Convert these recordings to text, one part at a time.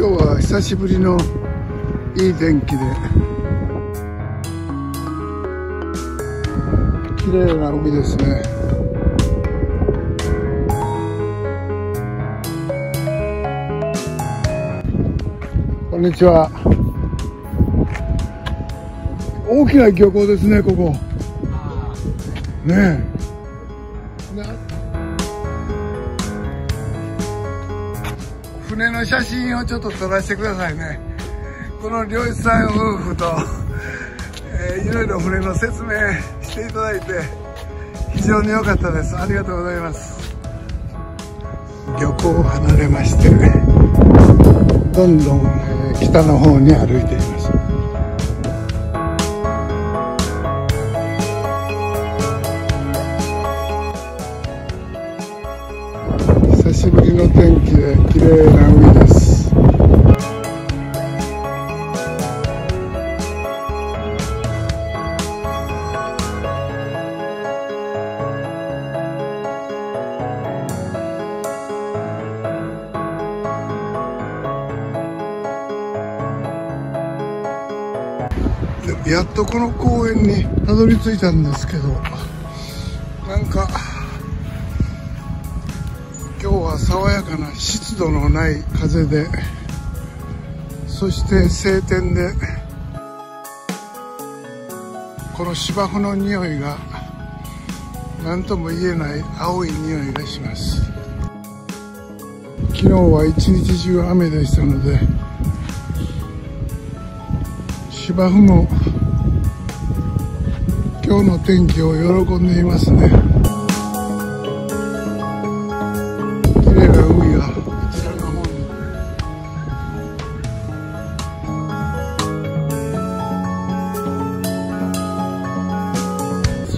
今日は久しぶりのいい天気で。綺麗な海ですね。こんにちは。大きな漁港ですねここ。ねえ。船の写真をちょっと撮らせてくださいね。この漁師さん夫婦と、えー、いろいろ船の説明していただいて非常に良かったです。ありがとうございます。漁港を離れましてどんどん、え、北の方に歩いています綺麗な海です。やっとこの公園にたどり着いたんですけどなんか今日は爽やかな湿度のない風でそして晴天でこの芝生の匂いが何とも言えない青い匂いがします。昨日は一日中雨でしたので芝生も今日の天気を喜んでいますね。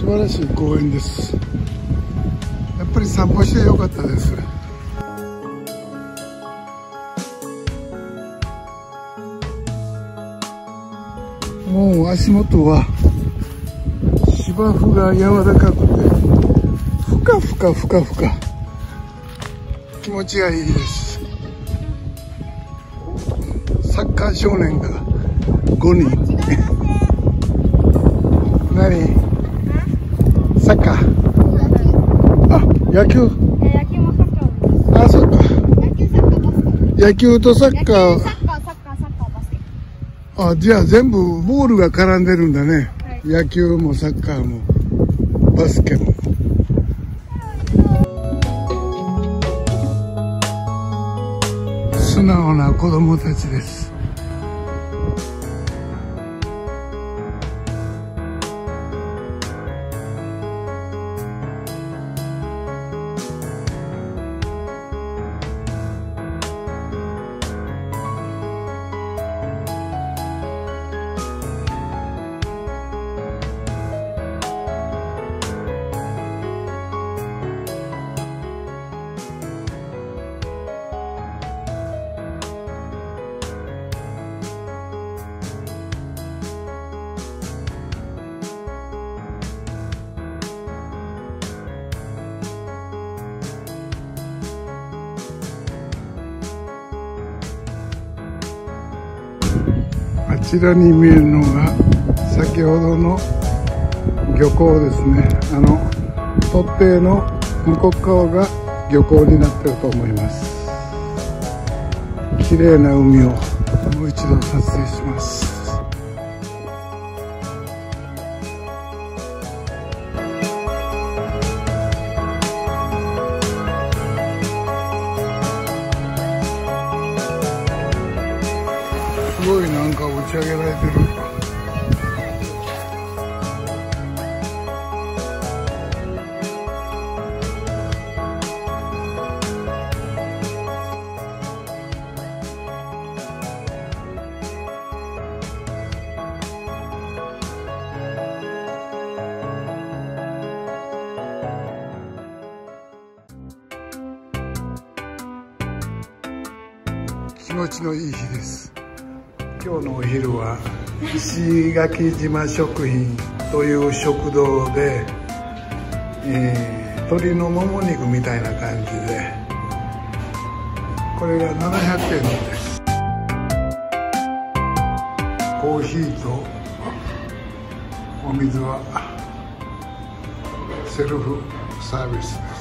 素晴らしい公園です。やっぱり散歩してよかったです。もう足元は芝生が柔らかくてふかふかふかふか。気持ちがいいです。サッカー少年が5人。何？サッカーあ野球あそっか野球サッカーバスケ野球とサッカーあじゃあ全部ボールが絡んでるんだね、はい野球もサッカーもバスケも素直な子供たちですちらに見えるのが先ほどの漁港ですね。あの突堤の向こう側が漁港になってると思います。綺麗な海をもう一度撮影します。すごいなんかち上げられてる。気持ちのいい日です。今日のお昼は石垣島食品という食堂で、えー、鶏のもも肉みたいな感じでこれが700円です。コーヒーとお水はセルフサービスです。